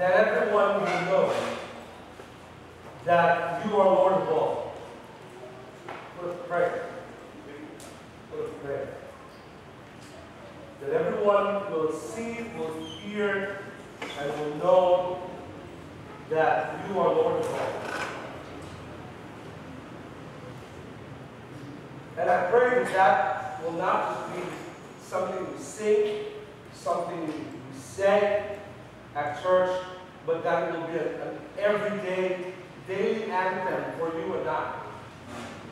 that everyone will know that you are Lord of all. Let us pray. Let us pray. That everyone will see, will hear, and will know that you are Lord of all. And I pray that that will not just be something we sing, something we say at church, but that will be an, everyday, daily anthem for you and I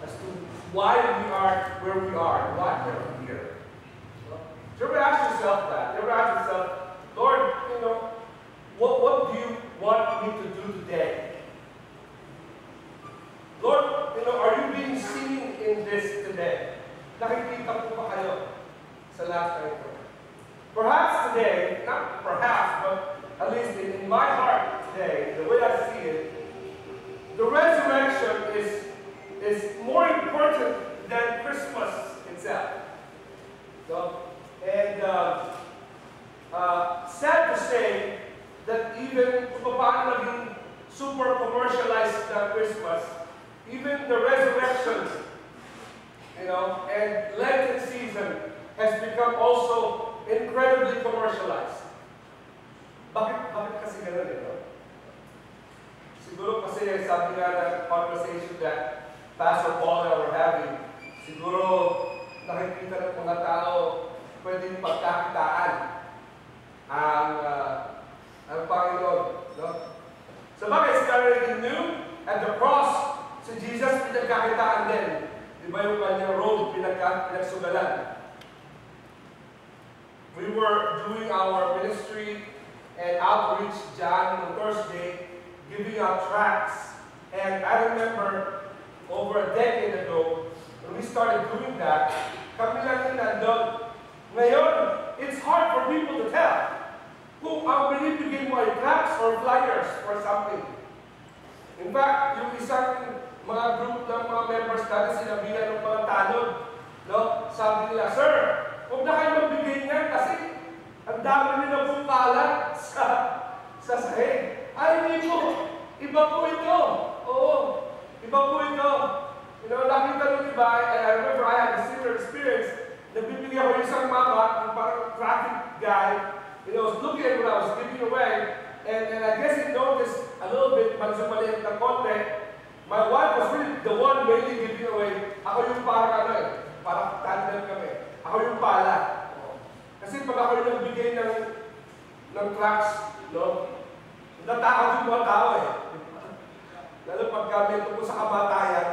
as to why we are where we are, why we're here. Do you ever ask yourself that? You ever ask yourself, Lord, you know, what, what do you want me to do today? Lord, you know, are you being seen in this today? Nakikita po ba kayo sa last night? Perhaps today, not perhaps, but at least in, my heart today, the way I see it, the resurrection is, is more important than Christmas itself. So, and uh, uh, sad to say that even kung paano naging super commercialized na Christmas, even the resurrection, you know, and Lenten season has become also incredibly commercialized. Bakit, bakit kasi ganun eh? Siguro kasi sabi nga ng conversation that Pastor Paul and I were having, siguro nakikita ng mga tao pwedeng pagkakitaan ang, uh, ang Panginoon. No? So bakit sila naging new? At the cross, si Jesus pinagkakitaan din. Di ba yung kanyang road pinagka, pinagsugalan? We were doing our ministry and outreach John on Thursday, giving out tracts. And I remember over a decade ago, when we started doing that, kami lang nandun. Ngayon, it's hard for people to tell kung ang binibigay mo ay tracts or flyers or something. In fact, yung isang mga group ng mga members natin, sinabihan ng mga tanod, no? sabi nila, Sir, huwag na kayo magbigay niyan kasi ang dami nila pong kalat sa, sa sahig. Ay, hindi po. Iba po ito. Oo. Iba po ito. You know, nakita nung iba, and I remember I had a similar experience. Nagbibigay ako isang mama, yung parang traffic guy, you know, was looking at what I was giving away, and, and I guess he noticed a little bit, mansumaliit na konti, my wife was really the one mainly giving away. Ako yung parang ano eh, parang tandem kami. Ako yung pala. Kasi pag ako yung nagbigay ng, ng tracks, no, natakot yung mga tao eh. Lalo pag kami tungkol sa kamatayan,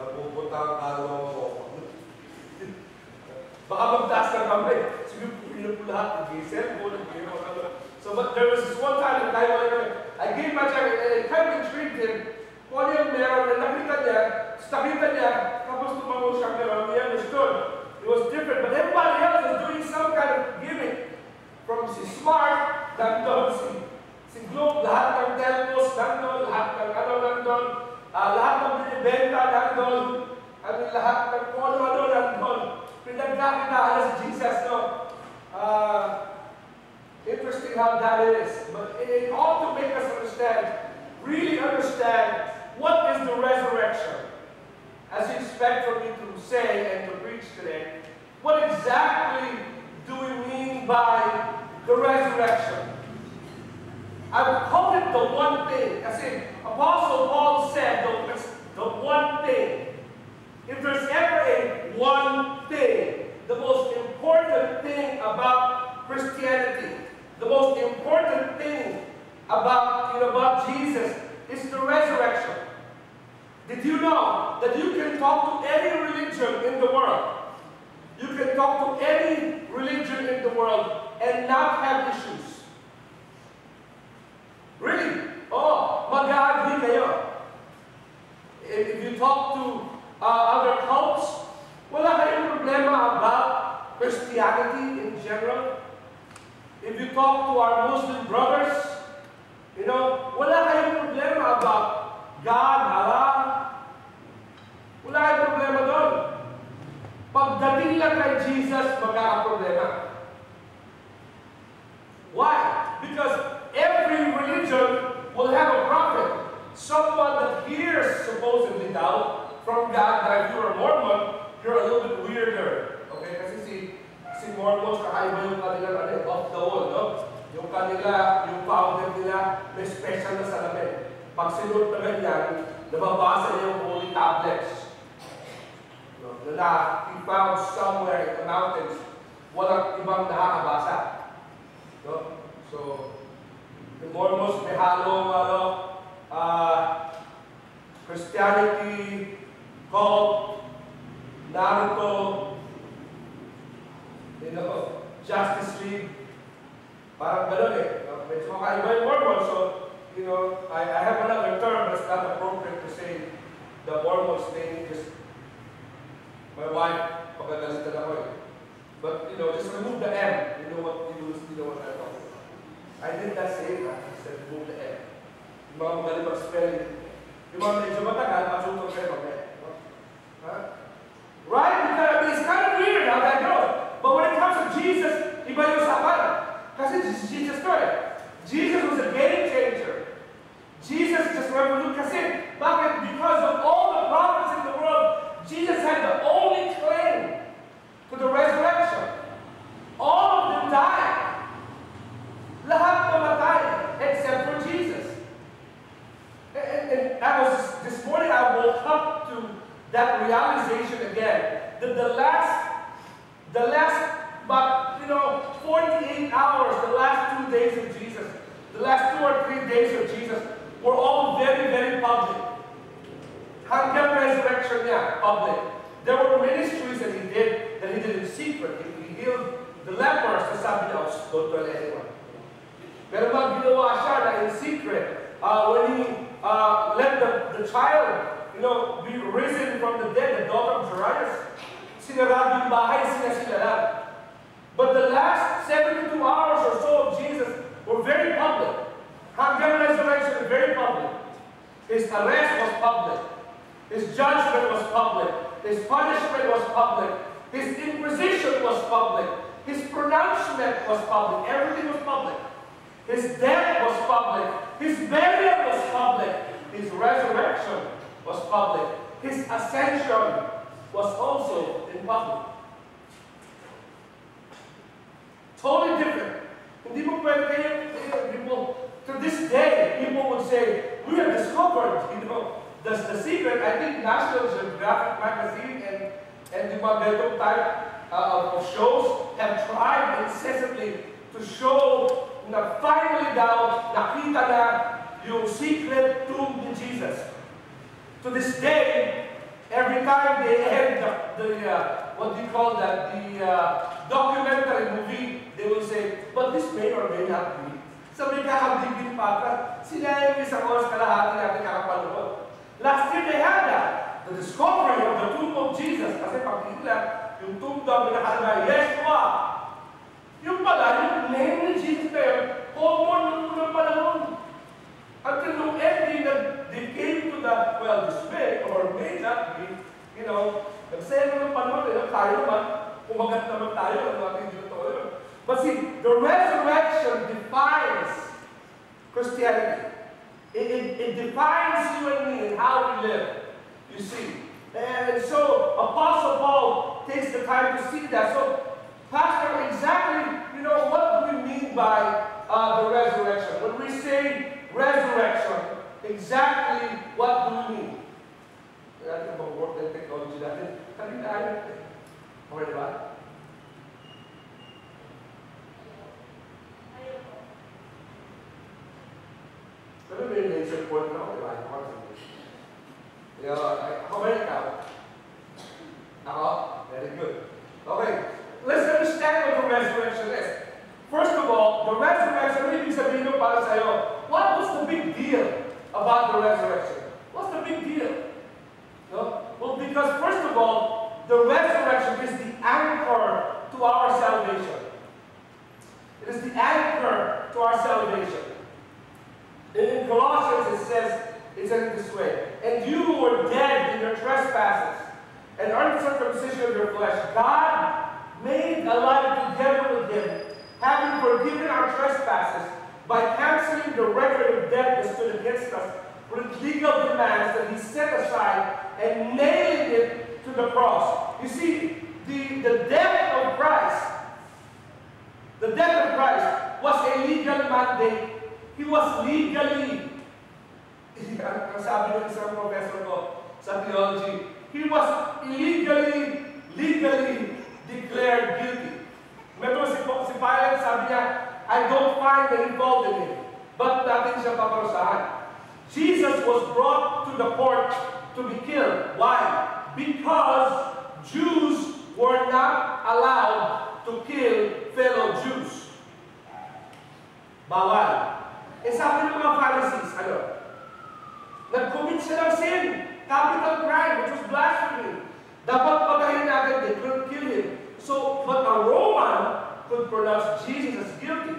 napupunta ang kalawang ko. Baka magtaas ng kamay. Sige, pumila po lahat. Nag-isip ano. So, but there was this one time that I, I gave my check and it kind of intrigued him. Kung ano yung meron na nakita niya, tapos nakita niya, tapos tumango siya meron, he understood. It was different, but everybody From si Smart, nandun, si, si Globe, lahat ng temples, nandun, lahat ng ano nandun, uh, lahat ng binibenta nandun, ano lahat ng kung ano-ano nandun. Pinagkakitaan si Jesus, no? Uh, interesting how that is. But it, it ought to make us understand, really understand, what is the resurrection? As you expect for me to say and to preach today, what exactly do we mean by the resurrection? I've called it the one thing. I said, Apostle Paul said the, the one thing. If there's ever a one thing, the most important thing about Christianity, the most important thing about, you know, about Jesus is the resurrection. Did you know that you can talk to any religion in the world? You can talk to any religion in the world and not have issues. Really? Oh, mag-agree kayo. If, if you talk to uh, other cults, wala kayong problema about Christianity in general. If you talk to our Muslim brothers, you know, wala kayong problema about God, Allah. Wala kayong problema doon. Pagdating lang kay Jesus, magkakaproblema. Why? Because every religion will have a prophet, someone that hears supposedly now from God. Now, if you're a Mormon, you're a little bit weirder. Okay? Kasi si, si Mormons, kakaiba yung kanila ano, off the wall, no? Yung kanila, yung founder nila, may special na salamin. Pag sinunod na ganyan, nababasa niya yung holy tablets. No? Na found somewhere in the mountains, walang ibang nakakabasa. No? So, the Mormons may halong ano, uh, Christianity, cult, Naruto, you know, Justice League, parang gano'n eh. Uh, medyo makaiba yung Mormon, so, you know, I, I have another term, it's not appropriate to say the Mormons thing, just, my wife, pagkagalitan ako eh. But, you know, just remove the M. You know what, you know, you know what I'm talking about. I did that same that. I said remove the M. Mag-spelling. Yung mga medyo matagal, matutong kayo mag-M. Huh? Right? Because, it's kind of weird how that goes. But when it comes to Jesus, iba usapan. Kasi Jesus eh. Jesus was a game changer. Jesus just revolutionized. Bakit? Because of all the prophets in the world, Jesus had the only claim to the resurrection. All of them died. Lahat namatay except for Jesus. And, and, and I was this morning I woke up to that realization again that the last the last but you know 48 hours, the last two days of Jesus, the last two or three days of Jesus were all very, very public. Hanggang resurrection niya, public. There were ministries that he did that he did in secret. He, he healed the lepers, the sabi niya, don't tell anyone. Pero pag ginawa siya na in secret, uh, when he uh, let the, the child, you know, be risen from the dead, the daughter of Jairus, sinarado yung bahay. But the last 72 hours or so of Jesus were very public. Hanggang resurrection, very public. His arrest was public. His judgment was public. His punishment was public. His inquisition was public. His pronouncement was public. Everything was public. His death was public. His burial was public. His resurrection was public. His ascension was also in public. Totally different. Hindi mo pwede people, to this day, people would say, we have discovered, you know, the, the secret, I think National Geographic magazine and, and the mga type uh, of shows have tried incessantly to show na finally daw nakita na yung secret tomb ni Jesus. To this day, every time they end the, the uh, what do you call that, the uh, documentary movie, they will say, but this may or may not be. Sabi pa ka, sila yung isang oras kalahati natin kakapanood. Last year they had that. The discovery of the tomb of Jesus. Kasi pag tingnan, yung tomb daw nakalagay, Yeshua. Yung pala, yung name ni Jesus na yun, common nung unang panahon. Until nung ending that they came to the, well, this or may not be, you know, nagsaya naman panahon, eh, tayo naman, kumagat naman tayo, ano natin dito totoo yun. But see, the resurrection defines Christianity. It, it, it defines you and me and how we live, you see. And so Apostle Paul takes the time to see that. So, Pastor, exactly, you know, what do we mean by uh, the resurrection? When we say resurrection, exactly what do we mean? Natin mag-work ng technology natin. Kanina ayaw. Ako Yeah, how many? Very good. Okay, let's understand what the resurrection is. First of all, the resurrection, ibig sabihin nyo para sa'yo? What was the big deal about the resurrection? What's the big deal? No? Well, because first of all, the resurrection is the anchor to our salvation. It is the anchor to our salvation. In Colossians it says, it says it this way, And you were dead in your trespasses and uncircumcision of your flesh, God made alive together with him, having forgiven our trespasses by canceling the record of debt that stood against us with legal demands that he set aside and nailed it to the cross. You see, the, the death of Christ, the death of Christ was a legal mandate. He was legally, sabi ng isang professor ko sa theology, he was illegally, legally declared guilty. Remember si, si Pilate, sabi niya, I don't find any fault in him. But natin siya paparusahan. Jesus was brought to the court to be killed. Why? Because Jews were not allowed to kill fellow Jews. Bawal. Sabi ng mga Pharisees, ano? Nag-commit siya ng sin. Capital crime, which was blasphemy. Dapat patayin natin, they couldn't kill him. So, but a Roman could pronounce Jesus as guilty.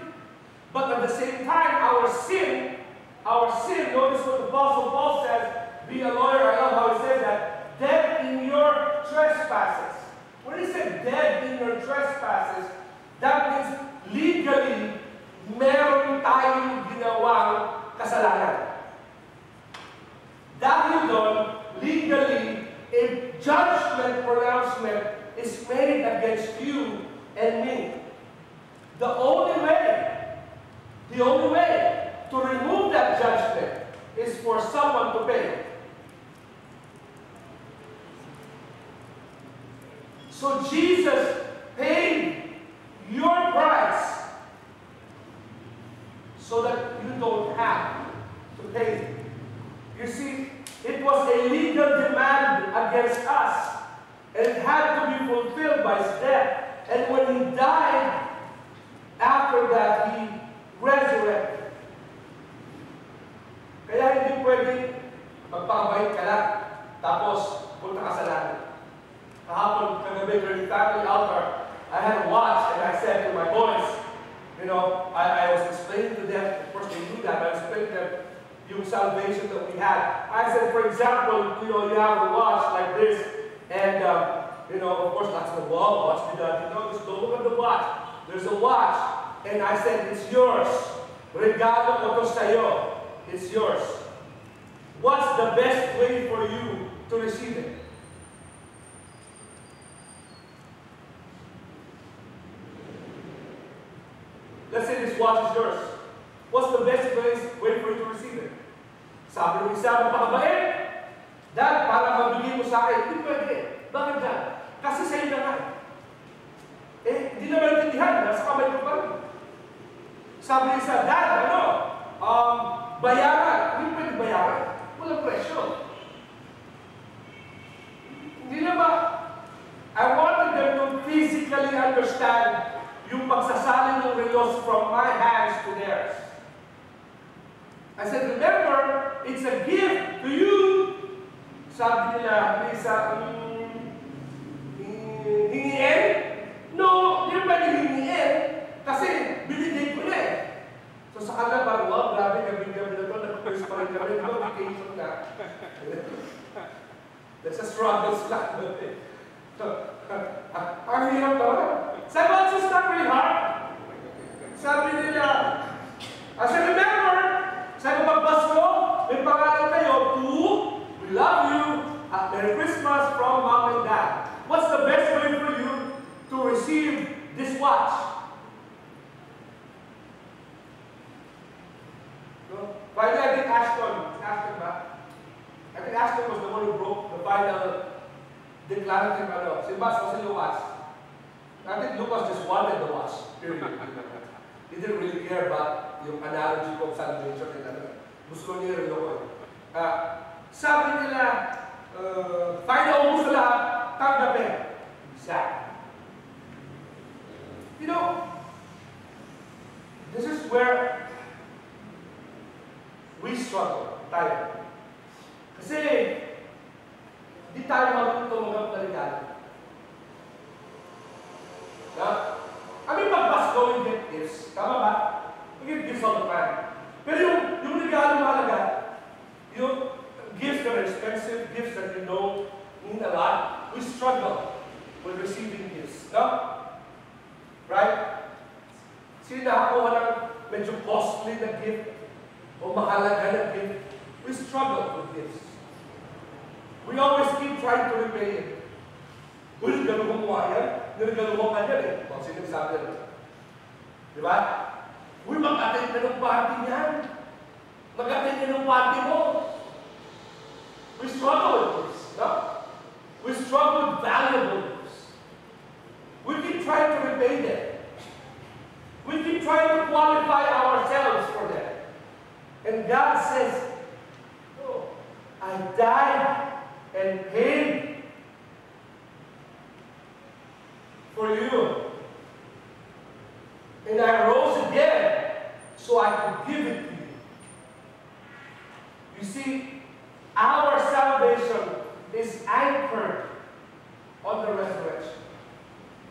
But at the same time, our sin, our sin, notice what the Apostle Paul says, be a lawyer, I love how he says that, dead in your trespasses. When he said dead in your trespasses, that means legally, meron tayong ginawang kasalanan. Dahil doon, legally, a judgment pronouncement is made against you and me. The only way, the only way to remove that judgment is for someone to pay. So Jesus paid your price so that you don't have to pay. You see, it was a legal demand against us, and it had to be fulfilled by his death. And when he died, after that, he resurrected. Kaya hindi pwedeng magpakabait ka lang, tapos punta ka sa langit. Kahapon, kagabi, during family altar, I had a watch and I said to my boys, you know, I, I was explaining to them, of course they knew that, but I was explaining to them yung salvation that we had. I said, for example, you know, you have a watch like this, and, um, you know, of course, that's the wall watch. You know, just don't look at the watch. There's a watch, and I said, it's yours. Regalo ko to sa'yo. It's yours. What's the best way for you to receive it? Let's say this watch is yours. What's the best way, way for you to receive it? Sabi ng isa, mapakabait. Dad, para mabigay mo sa akin. Hindi pwede. Bakit dad? Kasi sa iyo na nga. Eh, hindi naman intindihan. Nasa kamay ko pa rin. Sabi ng isa, Dad, ano? Um, bayaran. Hindi pwede bayaran. Walang presyo. Hindi na ba? I wanted them to physically understand yung pagsasalin ng relos from my hands to theirs. I said, remember, it's a gift to you. Sabi nila, Lisa, mm, hingin? No, hindi pwede hingin. Kasi binigay ko na eh. So sa kanila parang, wow, grabe, gabi-gabi na to, nag-quiz pa rin kami, no, vacation na. That's a struggle sila. Ang hirap naman. Sabi ko, it's not really hard. Sabi nila, I said, remember, sabi ko, Pasko, may pangalan kayo, to, we love you, at Merry Christmas from Mom and Dad. What's the best way for you to receive this watch? No? Finally, I think Ashton, Ashton ba? I think Ashton was the one who broke the final declarative ano. Si Bas si Lucas. I think Lucas just wanted the watch. Period. Didn't really care about yung analogy ko sa and ano. Gusto rin ako eh. Uh, sabi nila, uh, fine na ubus na lahat, tanggapin. Exactly. You know, this is where we struggle tayo. Kasi, hindi tayo na regalo. Na, kami pag-Pasko, we get gifts. Tama ba? We get gifts all the time. Pero yung, yung regalo mahalaga, yung gifts that are expensive, gifts that you know mean a lot, we struggle with receiving gifts. No? Right? Sino nakakuha ng medyo costly na gift o mahalaga na gift? We struggle with gifts. We always keep trying to repay it. Uy, ganun gumawa yan. Eh. O, sino yan? Di ba? Uy, mag-attend ka ng party niyan. Mag-attend ka ng party mo. We struggle with this, no? We struggle with valuables. We keep trying to repay them. We keep trying to qualify ourselves for them. And God says, Oh, I died and paid for you. And I rose again so I could give it to you. You see, our salvation is anchored on the resurrection.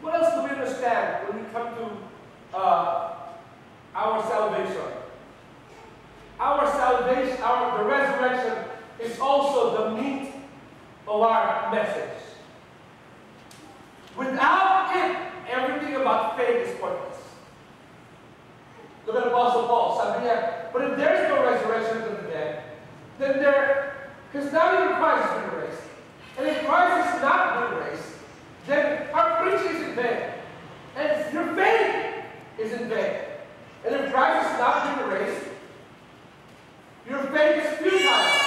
What else do we understand when we come to uh, our salvation? Our salvation, our the resurrection is also the meat of our message. Without it, everything about faith is pointless. Look at Apostle Paul. Niya, but if there's no resurrection of the dead, then there, because now even Christ has been raised. And if Christ has not been raised, then our preaching is in vain. And your faith is in vain. And if Christ has not been raised, your faith is futile,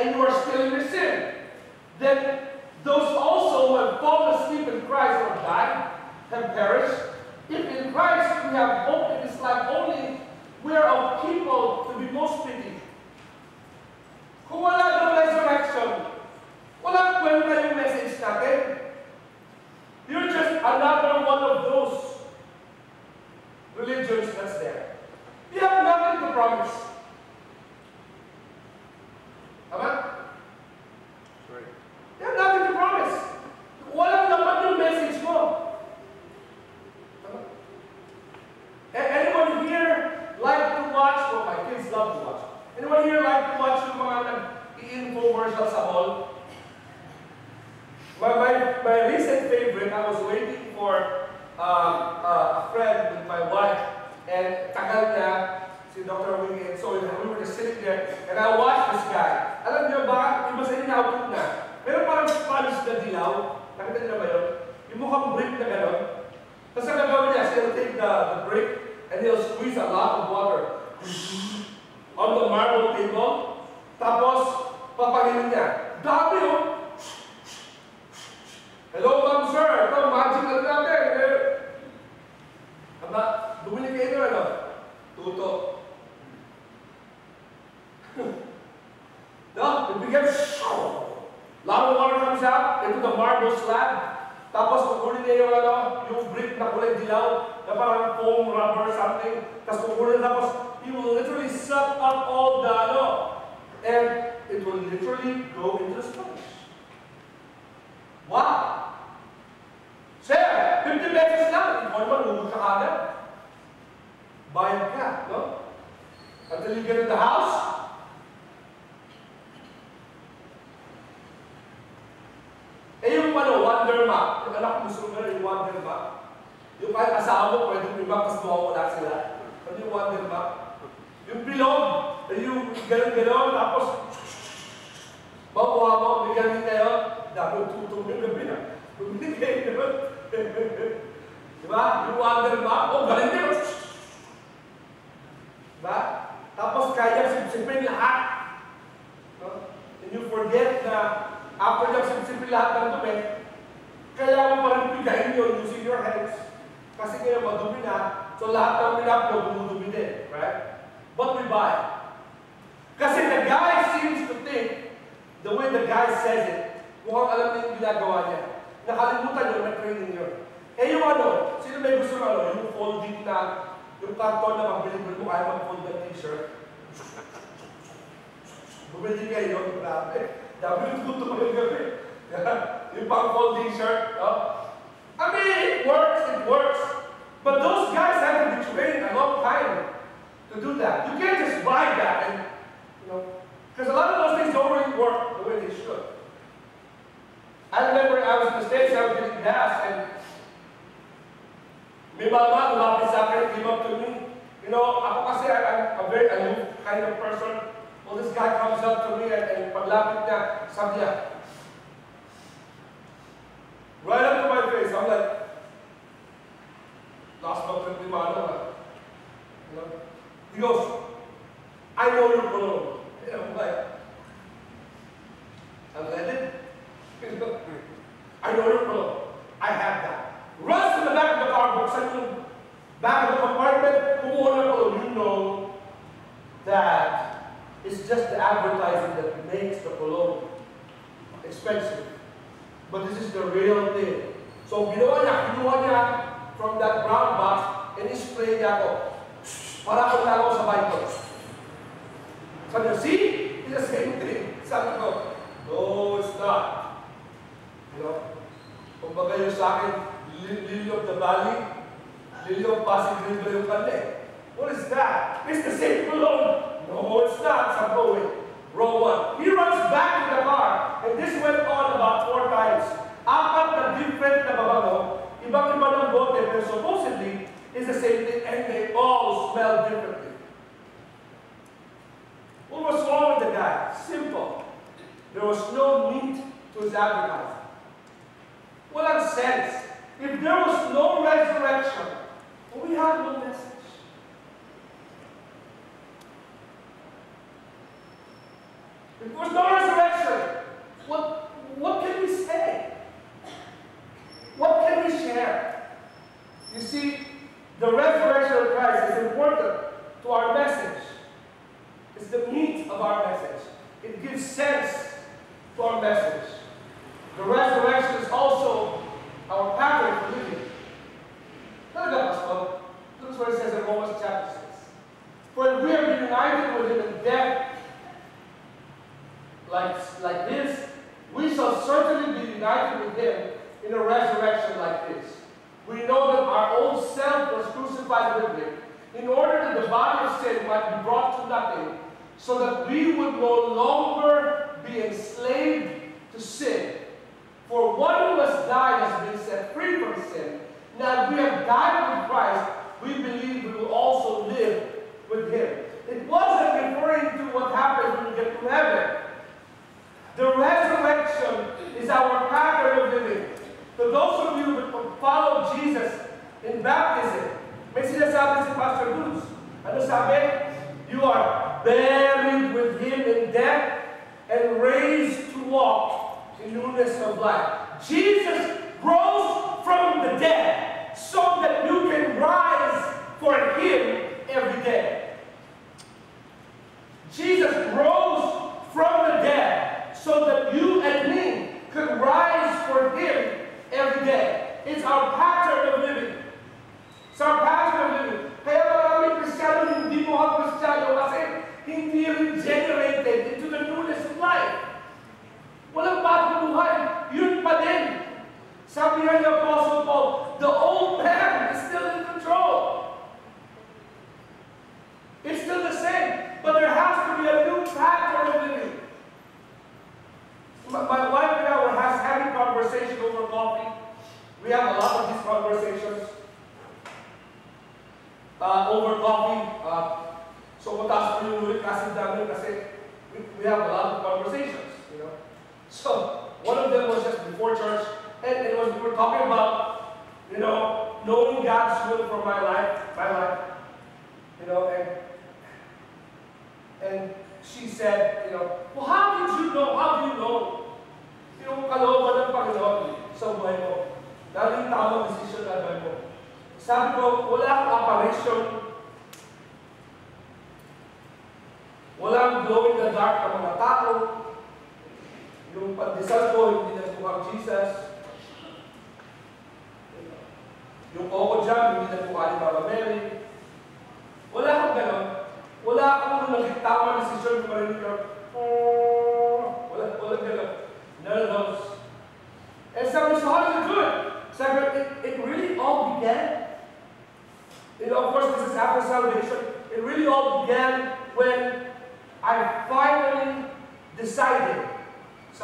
and you are still in your sin. Then those also who have fallen asleep in Christ or died have perished. If in Christ we have hope in this life only, we are of people to be most pitied. Kung wala ng resurrection, walang kwenta yung message natin. You're just another one of those religions that's there. You have nothing to promise. Tama? Right. You have nothing to promise. Walang laman yung message mo. Tama? A- anyone here like to watch, well, my kids love to watch. Anyone here like to watch yung mga nag-infomercial sa? My, my, my recent favorite, I was waiting for um, uh, a friend with my wife, and tagal niya, si Dr. Wingy, and so we were just sitting there, and I watched this guy. Alam niyo ba, iba sa nautot na, pero parang sponge na dilaw, nakita niyo ba yun? Yung mukhang brick na gano'n. Tapos ang gagawin niya, he'll take the, the brick, and he'll squeeze a lot of water on the marble table, tapos papanginin niya. Dami oh! Hello, ma'am, sir. Ito, magic lang natin. Eh. Aba, bumili kayo ito, ano? Tuto. no, it began lot of water comes out into the marble slab. Tapos kukunin niya yung ano, yung brick na kulay dilaw, na parang foam rubber something. Tapos kukunin tapos he will literally suck up all the ano, and it will literally go into sponge. Wow! Sir, 50 pesos lang. Ikaw naman, lulog ka agad. Bayad ka, no? Until you get in the house, eh yung ano, wonder map. Yung anak ko gusto ko yung wonder map. Yung kahit asawa mo, pwede may map, tapos mawawala sila. Ano yung wonder map? Yung bilog, yung galon-galon, tapos makuha mo, may galing kayo, dami tutong yung gabi na. Bumili kayo naman. Di ba? Yung wonder map, oh, galing kayo. Diba? Tapos kaya sipsipin lahat. No? And you forget na after yung sipsipin lahat ng dumi, kaya mo pa rin pigayin yun using your hands. Kasi kaya madumi na, so lahat ng pinaplo dumudumi din. Right? But we buy. Kasi the guy seems to think, the way the guy says it, mukhang alam niya yung ginagawa niya. Nakalimutan yun, na-training yun. Eh yung ano, sino may gusto ng ano, yung folding na, yung karton na mabilibol mo, kaya mag-fold ng t-shirt. Bumili kayo yun, grabe. Dami yung tuto mo yung gabi. yung pang-folding shirt, no? I mean, it works, it works. But those guys have to be trained a long time to do that. You can't just buy that and, because a lot of those things don't really work the way they should. I remember I was in the States, I was getting gas, and May mama lumapit sa akin, came up to me. You know, ako kasi I, I'm a very aloof kind of person. Well, this guy comes up to me and, and paglapit niya, sabi niya, right up to my face, I'm like, last month you know, he goes, I know you're alone. I'm like, I'm know, I know you're. I have that. Runs to the back of the car, buksan yung back of the compartment, na ko, you know that it's just the advertising that makes the cologne expensive. But this is the real thing. So ginawa niya, kinuha niya from that brown box and spray niya ako. Para akong lalo sa bike Sabi niya, see? It's the same thing. Sabi ko, no, it's not. You know? Kumbaga yung sa akin, li- lily of the valley, lily of Pasig River yung kanya. What is that? It's the same cologne. No, it's not. Sabi ko, wait. Row one. He runs back to the car, and this went on about four times. Apat na different na babango, ibang-iba ng bote, pero supposedly, is the same thing, and they all smell differently. What was wrong with the guy? Simple. There was no meat to his advertising. Walang sense. If there was no resurrection, we have no message. If there was no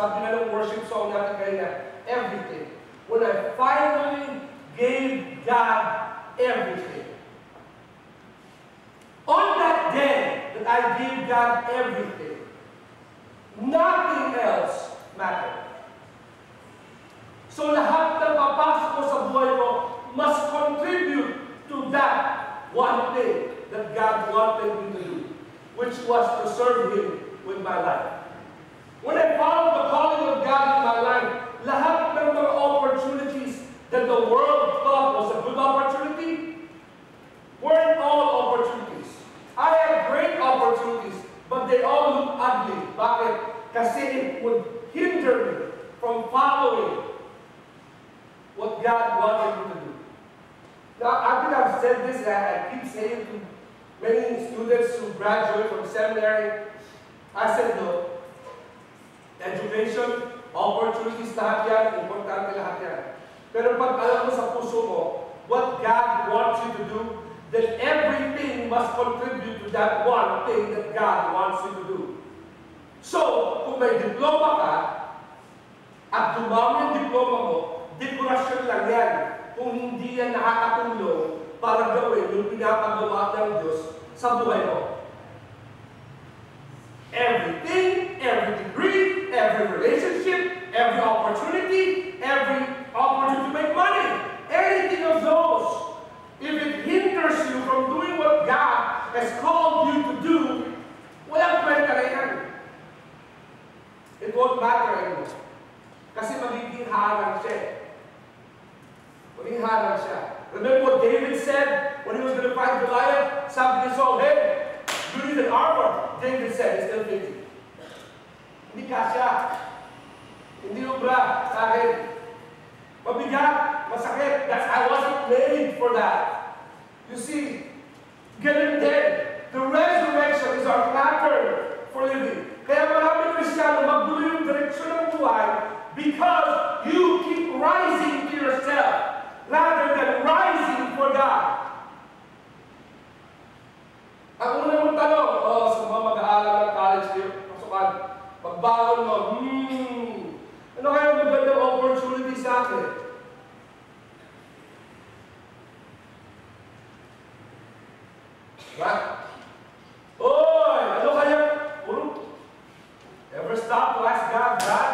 sabi nga ng worship song natin kanina, everything. When I finally gave God everything. On that day that I gave God everything, nothing else mattered. So lahat ng papasok ko sa buhay ko must contribute to that one thing that God wanted me to do, which was to serve Him with my life. When I followed the calling of God in my life, lahat ng mga opportunities that the world thought was a good opportunity weren't all opportunities. I had great opportunities, but they all looked ugly. Bakit? Kasi it would hinder me from following what God wanted me to do. Now, I think I've said this, and I keep saying to many students who graduate from seminary, I said, no, education, opportunities, lahat yan, importante lahat yan. Pero pag alam mo sa puso mo, what God wants you to do, then everything must contribute to that one thing that God wants you to do. So, kung may diploma ka, at dumami ang diploma mo, dekorasyon lang yan kung hindi yan nakakatulong para gawin yung pinapagawa ng Diyos sa buhay mo. Everything, every degree, every relationship, every opportunity, every opportunity to make money, anything of those, if it hinders you from doing what God has called you to do, walang kwenta na yan. It won't matter anymore. Kasi magiging harang siya. eh. Magiging harang siya. Remember what David said when he was going to fight Goliath? Sabi ni Saul, hey, you need an armor. David said, it's still 50. Hindi kasya. Hindi ubra sa akin. Mabigat, masakit. That's, I wasn't made for that. You see, ganun din. The resurrection is our pattern for living. Kaya maraming Kristiyano magdulo yung direksyon ng buhay because you keep rising to yourself rather than rising for God. Ang una mong tanong, oh, sa mga mag-aaral ng college, pasukan, pagbangon mo, hmm, ano kaya magandang opportunity sa akin? Right? Oy, ano kaya? Puro. Ever stop to ask God, God,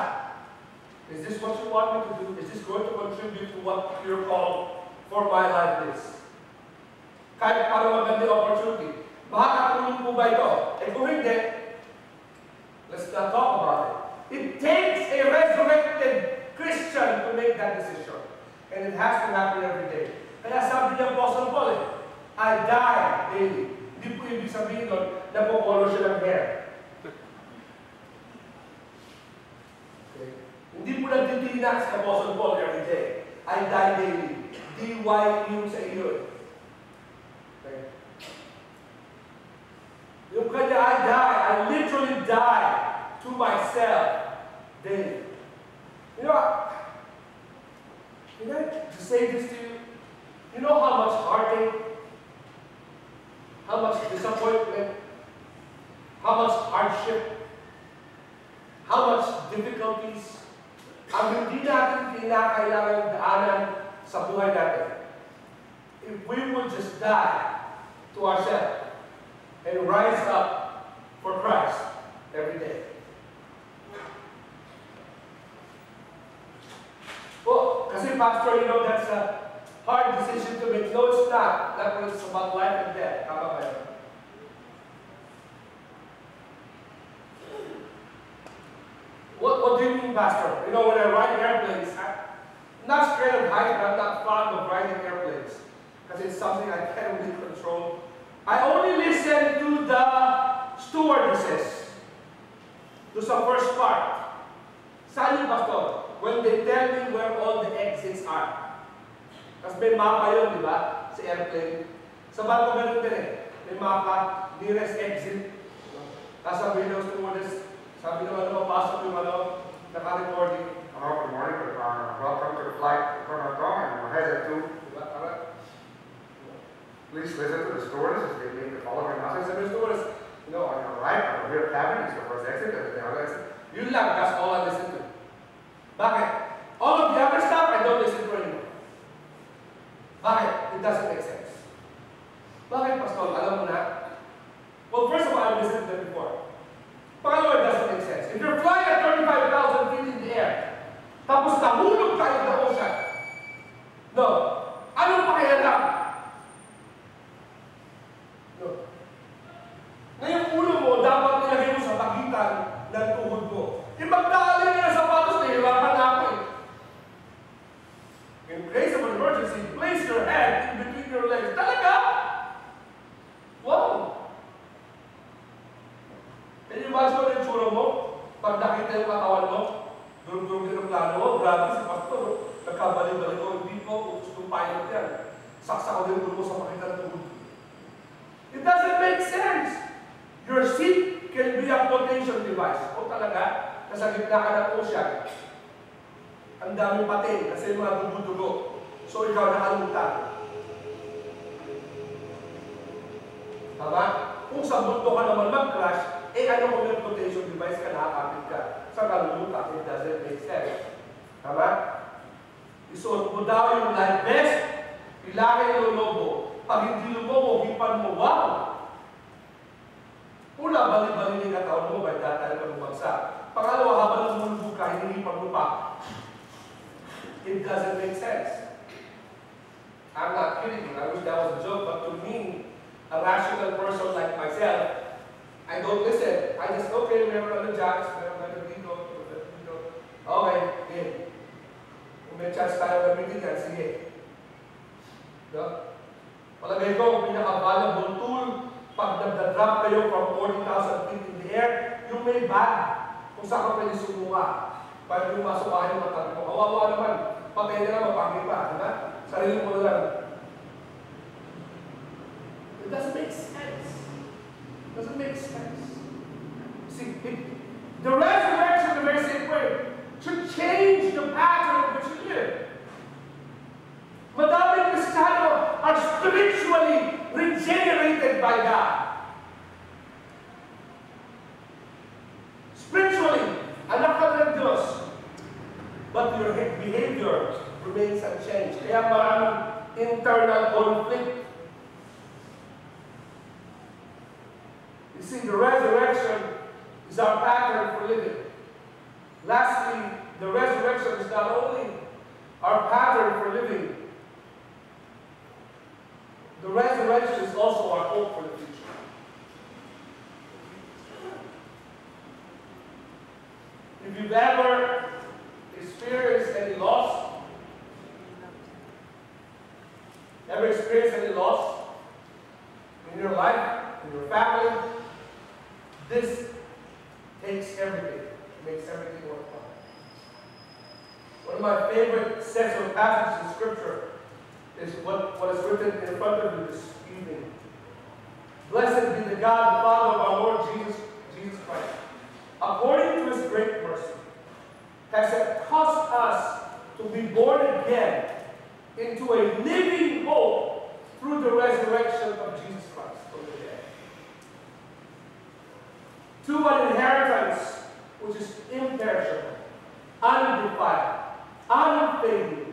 is this what you want me to do? Is this going to contribute to what your call for my life is? Kahit para magandang opportunity. Makakatulong po ba ito? Eh kung hindi, let's not talk about it. It takes a resurrected Christian to make that decision. And it has to happen every day. Kaya sabi niya Apostle Paul eh, I die daily. Hindi po ibig sabihin nun, napopolo siya ng hair. Okay? Hindi po nagtitina si Apostle Paul every day. I die daily. D-Y yung sa iyo. eh. Okay? Yung kanya, I die, I literally die to myself daily. You know, can I just say this to you? You know how much heartache, how much disappointment, how much hardship, how much difficulties, ang hindi natin kinakailangan daanan sa buhay natin. If we would just die to ourselves and rise up for Christ every day. Well, kasi Pastor, you know, that's a hard decision to make. No, it's not. That was about life and death. Ba yun? What, what do you mean, Pastor? You know, when I ride airplanes, I'm not scared of height, but I'm not fond of riding airplanes. Because it's something I can't really control. I only listen to the stewardesses. To sa first part. Saan pastor? When they tell me where all the exits are. Kasi may mapa yun, di ba? Sa airplane. Sa barko ganun din eh. May mapa, nearest exit. Tapos sabi ng stewardess, sabi ng ano, pasok yung ano, naka-recording. Hello, good morning, uh, welcome to the flight from Hong and we're headed to, please listen to the stewardess as they make the following announcements. sabi stewardess, you know, On your right, on cabin is the first exit, and the other exit. Yun lang, that's all I listen to. Bakit? A rational person like myself, I don't listen. I just, okay, meron ano jacks, meron ano dito, meron dito. Okay, game. Kung may chance tayo gamitin yan, sige. No? Palagay ko, ang pinaka-valuable tool, pag nagda-drop kayo from 40,000 feet in the air, yung may bag, kung saan ka pwede sumuka. Pag yung masukahin mo, tabi mo, kawawa naman, patay na nga, mapangit pa, di ba? Sarili mo na lang. It doesn't make sense. It doesn't make sense. See, it, the resurrection, the very same way, should change the pattern of which you live. Madaming Kristiyano are spiritually regenerated by God. Spiritually, anak ka ng Diyos. But your behavior remains unchanged. Kaya maraming internal conflict. See, the resurrection is our pattern for living. Lastly, the resurrection is not only our pattern for living, the resurrection is also our hope for the future. If you've ever experienced any loss, ever experienced any loss in your life, in your family, this takes everything, makes everything worthwhile. One of my favorite sets of passages in Scripture is what, what is written in front of you this evening. Blessed be the God, the Father of our Lord Jesus, Jesus Christ. According to his great mercy, has caused us to be born again into a living hope through the resurrection of Jesus Christ from the dead. To an inheritance which is imperishable, undefiled, unfading,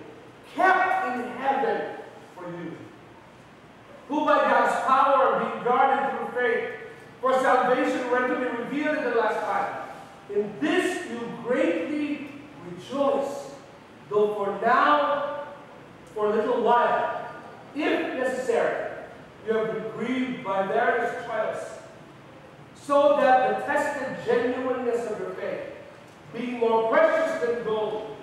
kept in heaven for you, who by God's power are being guarded through faith for salvation ready to be revealed in the last time. In this you greatly rejoice, though for now, for a little while, if necessary, you have been grieved by various trials, so that the tested genuineness of your faith, being more precious than gold,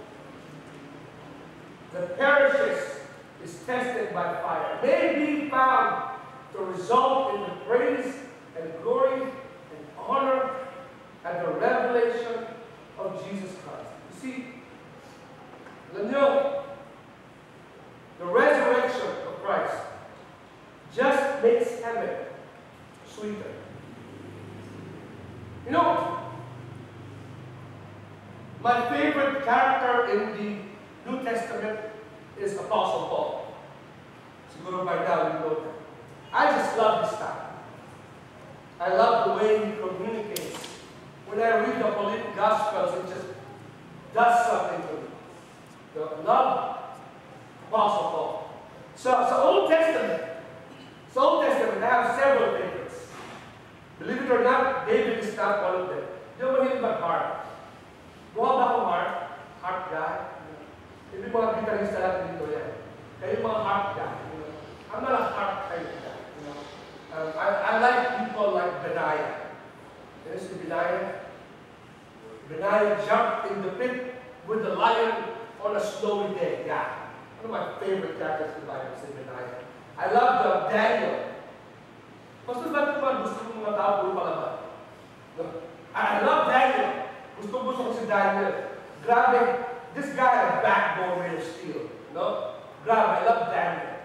that perishes, is tested by fire, may be found to result in the praise and glory and honor at the revelation of Jesus Christ. You see, nyo, the resurrection of Christ just makes heaven sweeter. You know, my favorite character in the New Testament is Apostle Paul. Siguro by now you know that. I just love his style. I love the way he communicates. When I read the Pauline Gospels, it just does something to me. The love Apostle Paul. So, so Old Testament, so Old Testament, I have several favorites. Believe it or not, David is not one of them. Mahilig mag-harp? Buha ba akong harp? Harp guy? Hindi mga gitarista natin dito yan. Kayo mga harp guy. I'm not a of guy. You know? um, I, I And si Benaiah. Benaiah jumped in the pit with the lion on a snowy day. Yeah. One of my favorite characters in the Bible is Benaiah. I love the Daniel. Puro? I love Daniel. Gusto ko si Daniel. Grabe, this guy had backbone made of steel. No? Grabe, I love Daniel.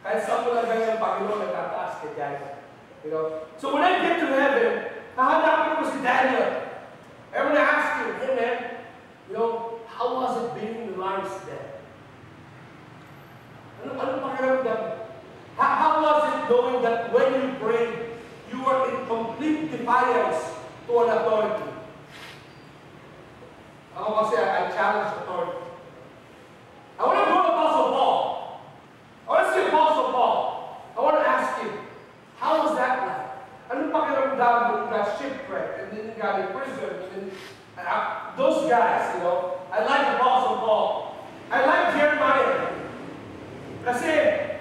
Saan mo lang ganyan ang Panginoon nagtataas kay Daniel. You know? So when I get to heaven, hahanapin ko si Daniel. I'm gonna ask him, hey man, you know, how was it being in the lion's den? Ano, ano pakiramdam? How, how was it knowing that when you prayed, you were in complete defiance to an authority? Ako kasi, I, I challenge authority. I want to go to Apostle Paul. I want to see Apostle Paul. I want to ask him, how was that like? Ano pakiramdam when you got shipwrecked and then you got in prison? And then, uh, those guys, you know, I like Apostle Paul. I like Jeremiah. Kasi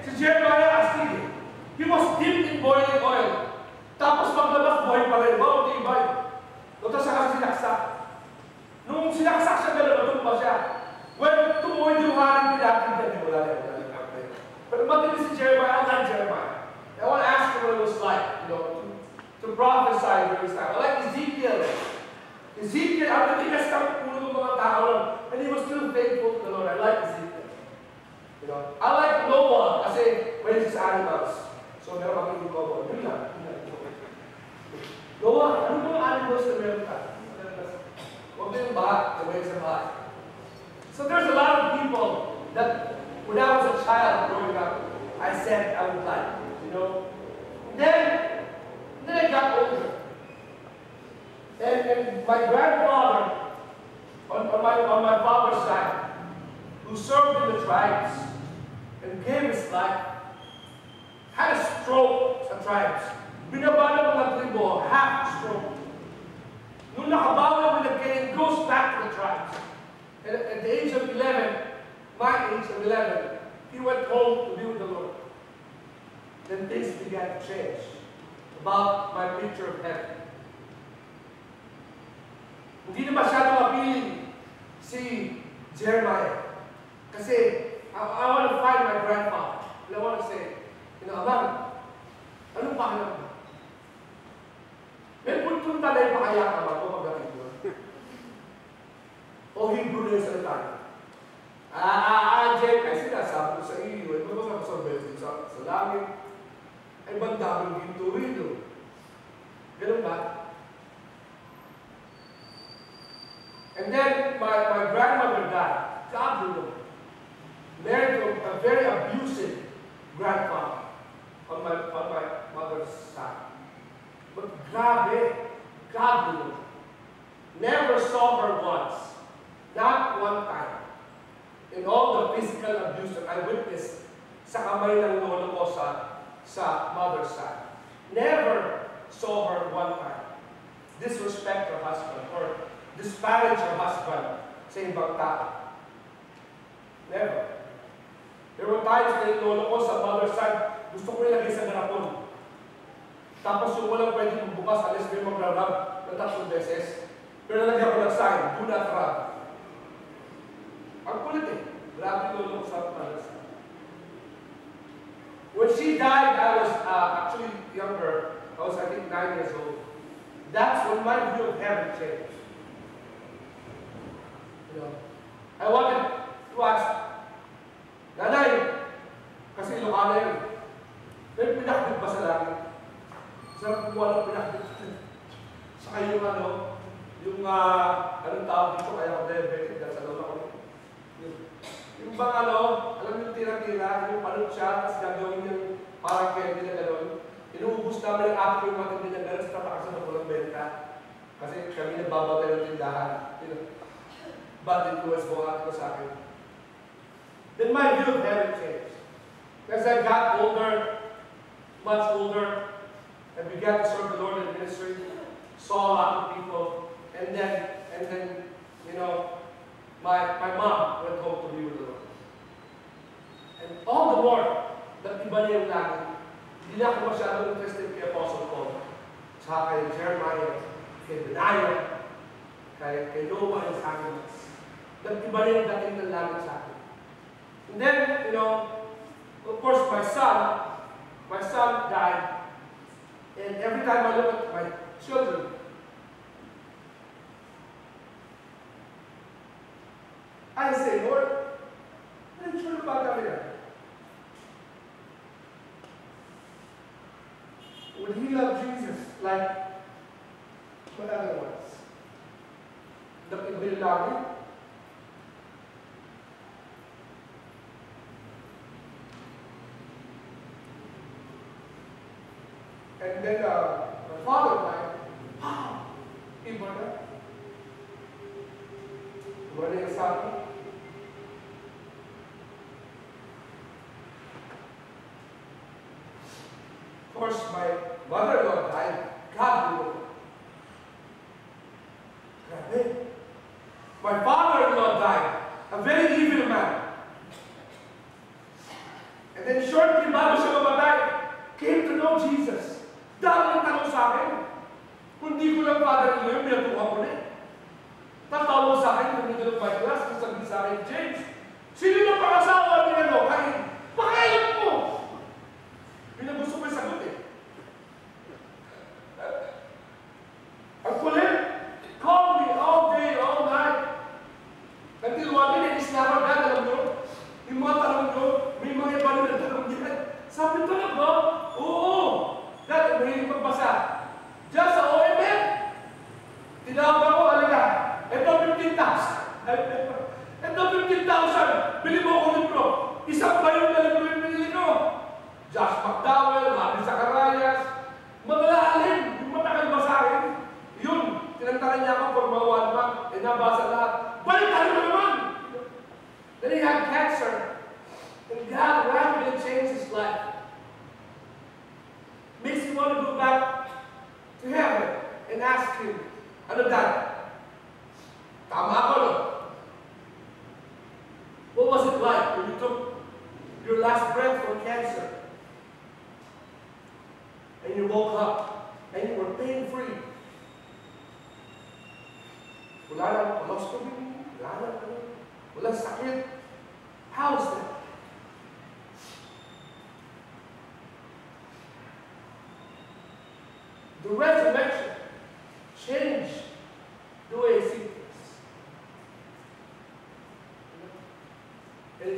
si Jeremiah. He was dipped in boiling oil. Tapos paglabas, buhay pa rin. Wow, tibay. Tapos siya kasi sinaksak. Nung sinaksak siya, gano'n, natumba siya. When tumuwid yung haring pinatid niya, di wala kapatid. Pero matindi si Jeremiah, I like Jeremiah. I want to ask him what it was like, you know, to, to prophesy during this time. Like Ezekiel. Ezekiel, ang natigas ng puno ng mga tao. And he was still faithful to the Lord. I like Ezekiel. You know, I like Noah kasi raises animals. So meron kami yung Noah. Yun lang. Yun lang. Noah, ano mga animals na meron ka? Huwag na yung baha. Gawin sa baha. So there's a lot of people that when I was a child growing up, I said I would like, you know. Then, then I got older. And, and my grandfather, on, on, my, on my father's side, who served in the tribes and gave his life, had a stroke sa tribes. Binaba ng mga tribo, half stroke. Nung nakabawi with again, goes back to the tribes. And at the age of 11, my age of 11, he went home to be with the Lord. Then things began to change about my picture of heaven. Hindi na masyado mapiling si Jeremiah. Kasi I, I want to find my grandfather. And I want to say, Abang, anong mo? May puntong talay pa kaya ka ba pagdating doon? O Hebrew na yung salita niya? Ah, ah, ah, Jen, ay sinasabi ko sa iyo, ito ba sa beses sa, sa langit? Ay, bang daming ginto rito? Ganun ba? And then my, my grandmother died. God Married to a very abusive grandfather on my, on my mother's side. But grabe, knew Never saw her once. Not one time. In all the physical abuse that I witnessed sa kamay ng lolo ko sa, sa mother's side. Never saw her one time. Disrespect her husband or disparage her husband sa ibang tao. Never. There were times na yung lolo ko sa mother's side, gusto ko ilagay sa garapon. Tapos yung walang pwede magbukas, na tatlong beses. Pero nalagyan ko ng sign, do not rub. Ang kulit eh. Grabe lolo sa side. When she died, I was uh, actually younger. I was, I think, nine years old. That's when my view of heaven changed. You know, I wanted to ask, Nanay, kasi Ilocana yun. May pinakbit ba sa langit? Sarap kumuha ng pinakbit. Saka yung ano, yung, uh, anong tawag dito, kaya ako diabetic dahil sa lola ko. Yung, bang ano, alam yung tira-tira, yung panot siya, tapos gagawin yung parang candy na gano'n. Inuubos namin ang apple yung matindi niya gano'n sa tapakasan ng walang benta. Kasi kami nagbabatay ng tindahan. Bad influence mo ang ko sa akin. Then my view of heaven changed. As I got older, much older, and began to serve the Lord in ministry, saw a lot of people, and then, and then, you know, my, my mom went home to be with the Lord. And all the more, yung langit, hindi na ako masyadong interested kay Apostle Paul, sa kay Jeremiah, kay Benaiah, kay, kay Noah and sa akin. Nag-iba rin dating ng langit sa akin. And then, you know, of course, my son, my son died. And every time I look at my children, I say, Lord, children ba kami na? Would he love Jesus like what other ones? Nakibili And then uh, my father died. Iba na. Iba na yung sa. Of course, my mother-in-law died. God. My father-in-law died. A very evil man. And then shortly siya mamatay, came to know Jesus. Dami ng tanong sa akin. Kung di ko lang father-in-law yun, pinatuwa ko na eh. Tatawa sa akin hindi ko my class, sa akin, James, sino na pangasawa ni ano? Kain.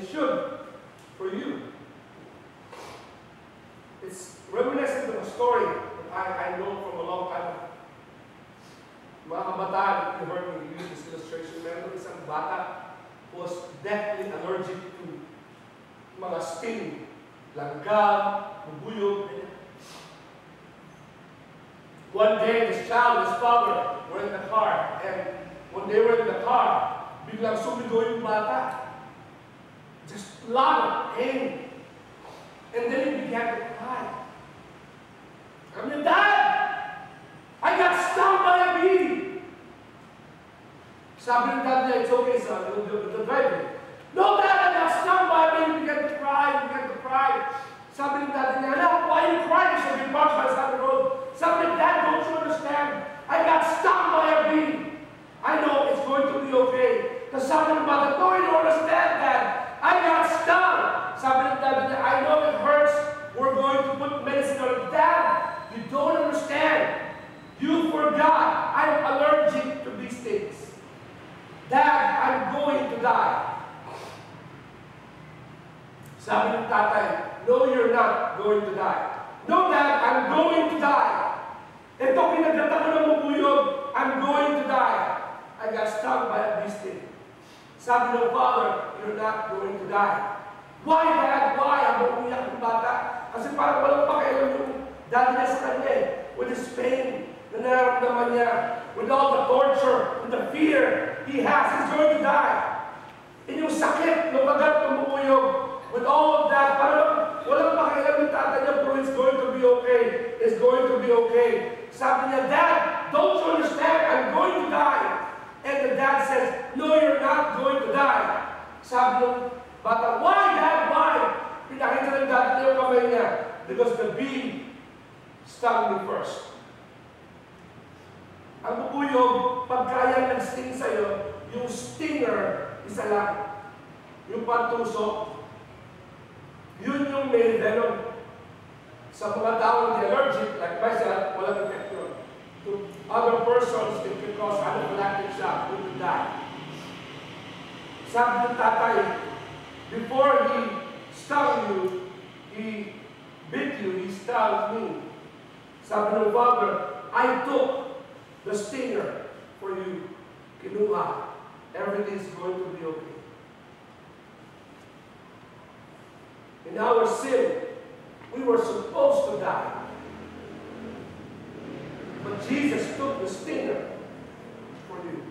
It should for you. It's reminiscent of a story that I, I know from a long time ago. Mga kabataan, you heard me use this illustration. Meron isang bata was deathly allergic to mga sting, langgam, bubuyog. One day, this child and his father were in the car, and when they were in the car, biglang sumigaw yung bata. Just loud pain. And then he began to cry. I mean, Dad, I got stung by a bee. Sabi ng dad it's okay, son, with the, with the driver. No, Dad, I got stung by a bee. Began to cry, began to cry. Sabi ng dad niya, no, why are you crying? So he parked by the side of the road. Sabi dad, don't you understand? I got stung by a bee. I know it's going to be okay. Tapos sabi ng mother, no, you don't understand, Dad. I got stung. Sabi ng dad I know it hurts. We're going to put medicine on it. Dad, you don't understand. You forgot. I'm allergic to these things. Dad, I'm going to die. Sabi ng tatay, no, you're not going to die. No, Dad, I'm going to die. Ito pinagdata ko ng mabuyog, I'm going to die. I got stung by a bee sting. Sabi ng father, you're not going to die. Why, Dad? Why? Ang umiyak ng bata. Kasi parang walang pakialam yung daddy niya sa kanya eh. With his pain na nararamdaman niya. With all the torture, with the fear he has, he's going to die. In yung sakit, ng bagat ng bumuyog, with all of that, parang walang pakialam yung tatay niya, bro, it's going to be okay. It's going to be okay. Sabi niya, Dad, don't you understand? I'm going to die. The dad says, No, you're not going to die. Sabi ng bata, Why, Dad? Why? Pinakita ng dad yung kamay niya. Because the bee stung me first. Ang bubuyog, pagka yan nag-sting sa'yo, yung stinger, isa lang. Yung pantusok, yun yung may venom. Sa mga taong allergic, like myself, walang effect other persons, it can cause anaphylactic shock, you will die. Sabi ng tatay, before he stung you, he bit you, he stung me. Sabi ng father, I took the stinger for you. Kinuha. Everything's going to be okay. In our sin, we were supposed to die. But Jesus took the stinger for you.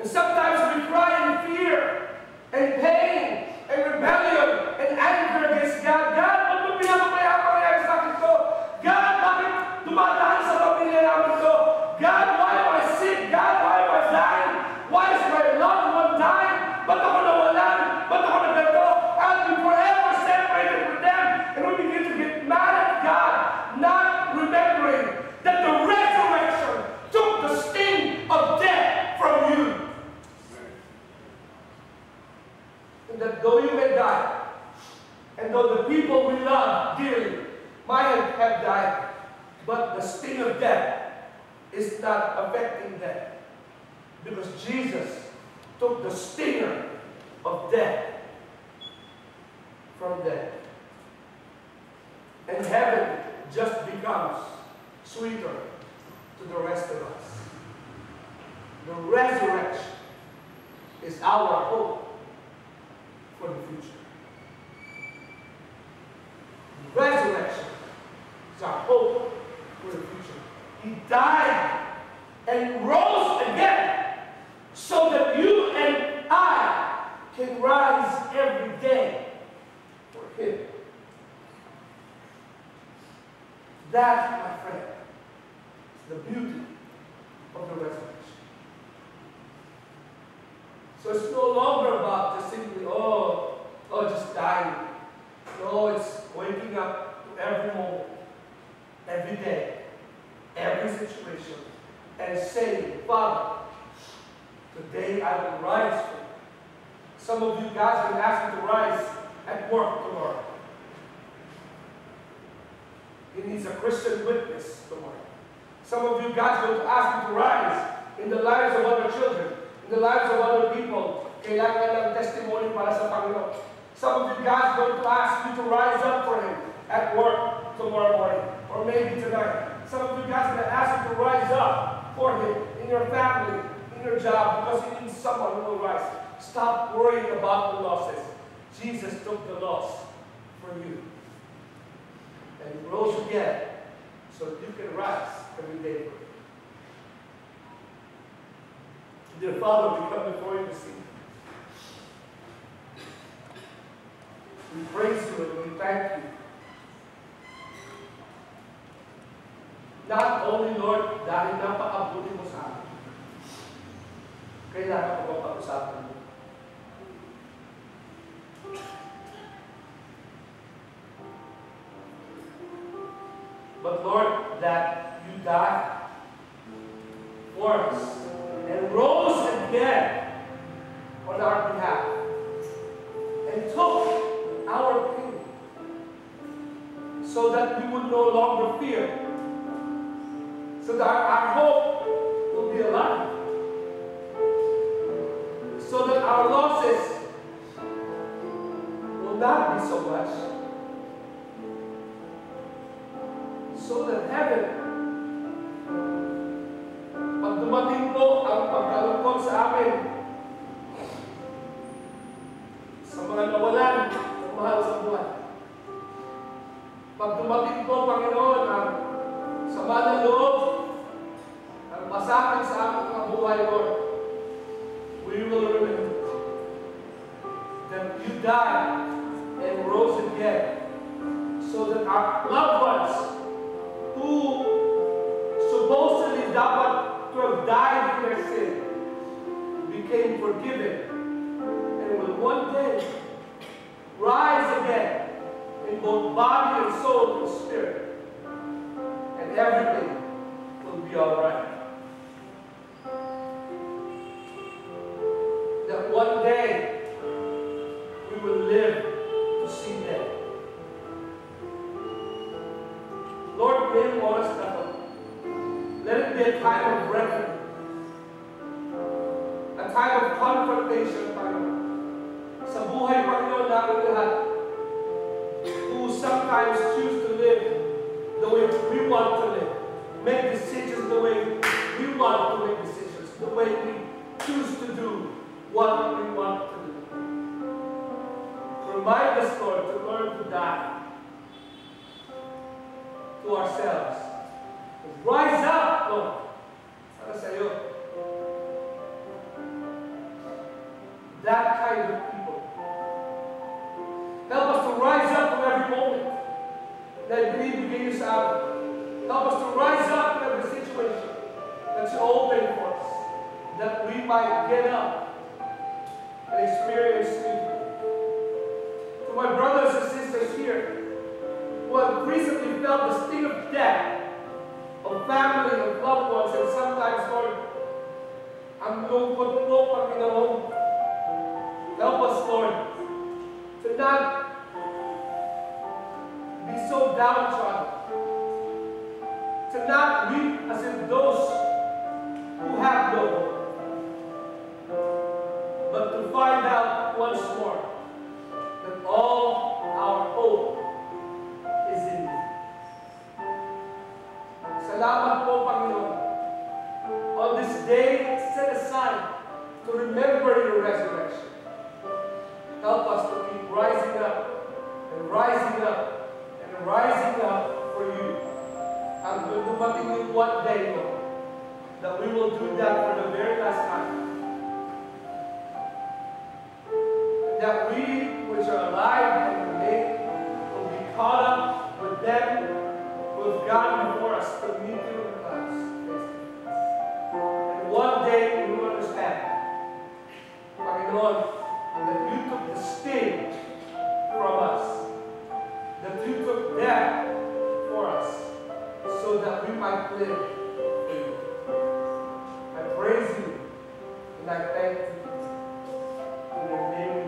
And sometimes we cry in fear and pain and rebellion and anger against God. God, ba't mo pinapabayaan ang nangyayari sa akin to? God, bakit dumadaan sa pamilya namin to? God, why am I sick? God, why am I dying? Why is my loved one dying? Ba't ako nawalan? Ba't ako nagganto? And we forever separated from them. And we begin to get mad at God, not remembering that the resurrection took the sting of death from you. And that though you may die, and though the people we love dearly might have died, but the sting of death is not affecting them. Because Jesus took the stinger of death from them. And heaven just becomes sweeter to the rest of us. The resurrection is our hope for the future. Resurrection is our hope for the future. He died and rose again so that you and I can rise every day for Him. That, my friend, is the beauty of the resurrection. So it's no longer about just simply, oh, oh, just dying. No, it's waking up to every moment, every day, every situation, and saying, Father, today I will rise for you. Some of you guys been asked me to rise at work tomorrow. He needs a Christian witness tomorrow. Some of you guys going to ask me to rise in the lives of other children, in the lives of other people. Kailangan ng testimony para sa Panginoon. Some of you guys going to ask me to rise up for Him at work tomorrow morning, or maybe tonight. Some of you guys going to ask me to rise up for Him in your family, in your job, because He needs someone who will rise. Stop worrying about the losses. Jesus took the loss for you and he rose again so you can rise every day. Dear Father, we come before you this evening. We praise you and we thank you. Not only, Lord, dahil napakabuti mo sa amin. Kailangan ko pag-usapan mo? But Lord, that you died for us and rose again on our behalf and took our pain so that we would no longer fear, so that our hope will be alive, so that our losses will not be so much. So that heaven, pag dumating po ang pagkalungkot sa amin, sa mga nawalan ng mahal sa buhay, pag dumating po, Panginoon, ang sama ng loob, ang masakit sa aming mga buhay, Lord, we will remember that you died and rose again so that our loved ones who supposedly dapat to have died in their sin, became forgiven and will one day rise again in both body and soul and spirit. And everything will be alright. We get up and experience you. To my brothers and sisters here who have recently felt the sting of death of family, of loved ones, and sometimes, Lord, ang lungkot po, Panginoon. Help us, Lord, to not be so downtrodden, to not weep as if those who have no hope, but to find out once more that all our hope is in you. Salamat po, Panginoon. On this day set aside to remember your resurrection. Help us to keep rising up and rising up and rising up for you. Hanggang dumating yung one day, Lord, that we will do that for the very last time. that we which are alive and remain will be caught up with them who have gone before us to meet them in Christ. And one day we will understand, my Lord, that you took the sting from us, that you took death for us, so that we might live. I praise you and I thank you in your name.